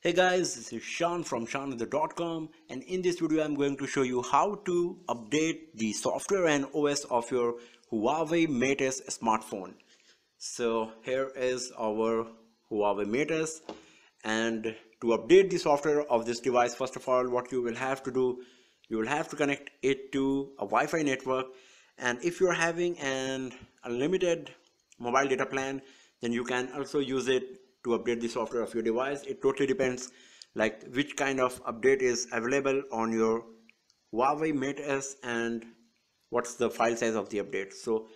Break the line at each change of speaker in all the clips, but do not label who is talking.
Hey guys, this is Shaan from SeanWithThe.com and in this video I'm going to show you how to update the software and OS of your Huawei Mate S smartphone. So here is our Huawei Mate S and to update the software of this device first of all what you will have to do you will have to connect it to a Wi-Fi network. And if you're having an unlimited mobile data plan then you can also use it to update the software of your device. It totally depends like which kind of update is available on your Huawei Mate S and what's the file size of the update. So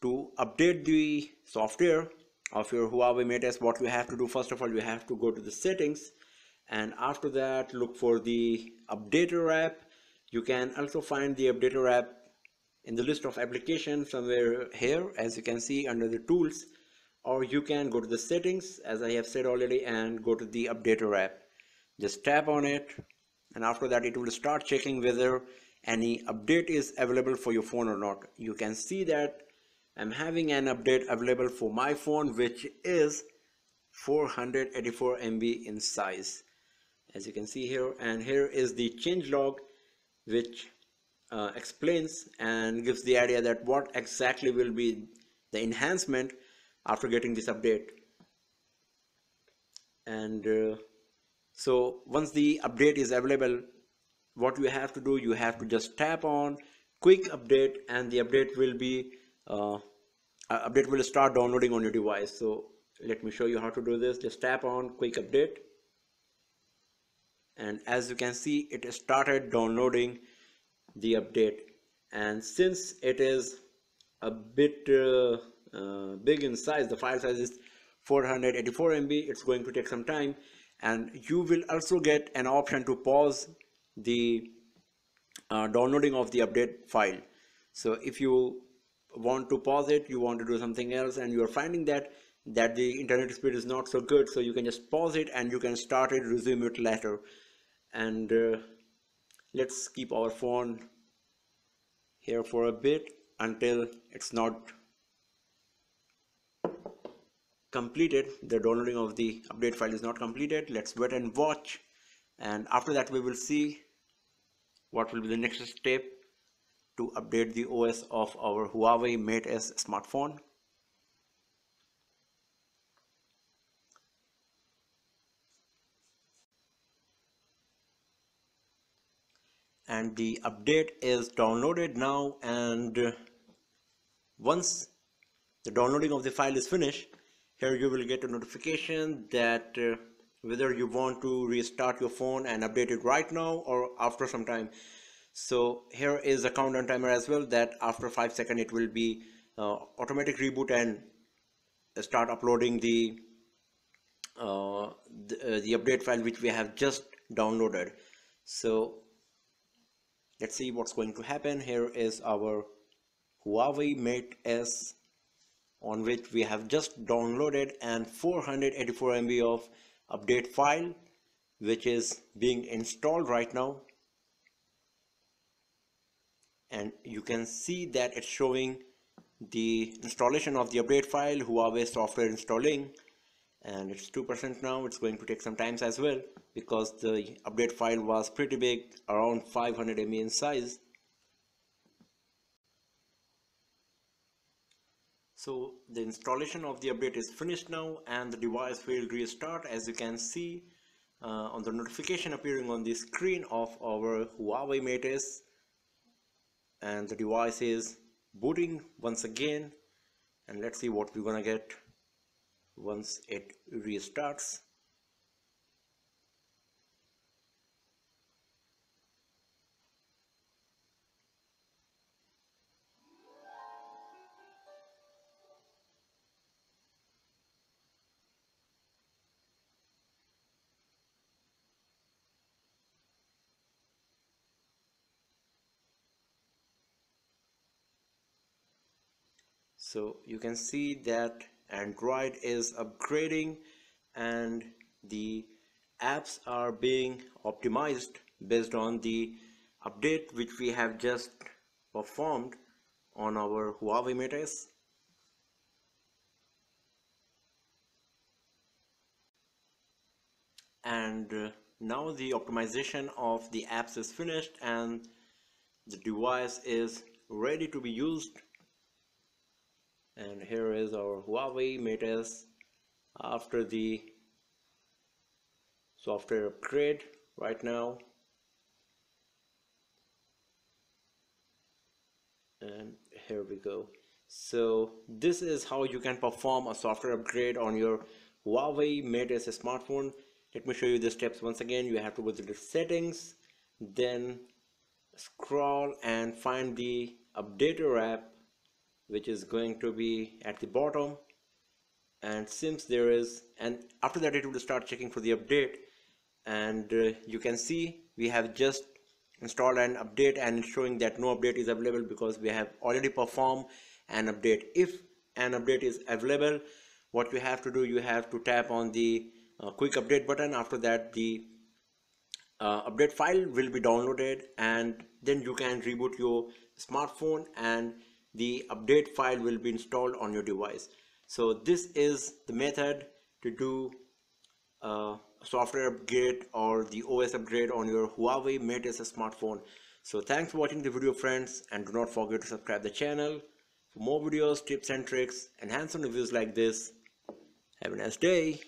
to update the software of your Huawei Mate S what you have to do first of all you have to go to the settings and after that look for the updater app. You can also find the updater app in the list of applications somewhere here as you can see under the tools or you can go to the settings as I have said already and go to the updater app. Just tap on it and after that it will start checking whether any update is available for your phone or not. You can see that I'm having an update available for my phone which is 484 MB in size. As you can see here and here is the change log which uh, explains and gives the idea that what exactly will be the enhancement after getting this update. And uh, so once the update is available what you have to do you have to just tap on quick update and the update will be uh, update will start downloading on your device. So let me show you how to do this. Just tap on quick update. And as you can see it started downloading the update. And since it is a bit uh, uh, big in size. The file size is 484 MB it's going to take some time. And you will also get an option to pause the uh, downloading of the update file. So if you want to pause it you want to do something else and you are finding that that the internet speed is not so good so you can just pause it and you can start it resume it later. And uh, let's keep our phone here for a bit until it's not completed the downloading of the update file is not completed. Let's wait and watch. And after that we will see what will be the next step to update the OS of our Huawei Mate S smartphone. And the update is downloaded now. And once the downloading of the file is finished here you will get a notification that uh, whether you want to restart your phone and update it right now or after some time. So here is a countdown timer as well that after five seconds it will be uh, automatic reboot and start uploading the uh, the, uh, the update file which we have just downloaded. So let's see what's going to happen. Here is our Huawei Mate S on which we have just downloaded and 484 MB of update file which is being installed right now. And you can see that it's showing the installation of the update file Huawei software installing. And it's 2% now. It's going to take some time as well because the update file was pretty big around 500 MB in size so the installation of the update is finished now and the device will restart as you can see uh, on the notification appearing on the screen of our Huawei Mate S and the device is booting once again. And let's see what we're gonna get once it restarts so you can see that Android is upgrading and the apps are being optimized based on the update which we have just performed on our Huawei Mate S. and uh, now the optimization of the apps is finished and the device is ready to be used and here is our Huawei Mate S after the software upgrade right now. And here we go. So this is how you can perform a software upgrade on your Huawei Mate S smartphone. Let me show you the steps. Once again you have to go to the settings then scroll and find the updater app which is going to be at the bottom. And since there is and after that it will start checking for the update. And uh, you can see we have just installed an update and showing that no update is available because we have already performed an update. If an update is available what you have to do you have to tap on the uh, quick update button. After that the uh, update file will be downloaded and then you can reboot your smartphone and the update file will be installed on your device. So this is the method to do uh, software upgrade or the OS upgrade on your Huawei Mate S smartphone. So thanks for watching the video friends and do not forget to subscribe the channel for more videos tips and tricks and hands-on reviews like this. Have a nice day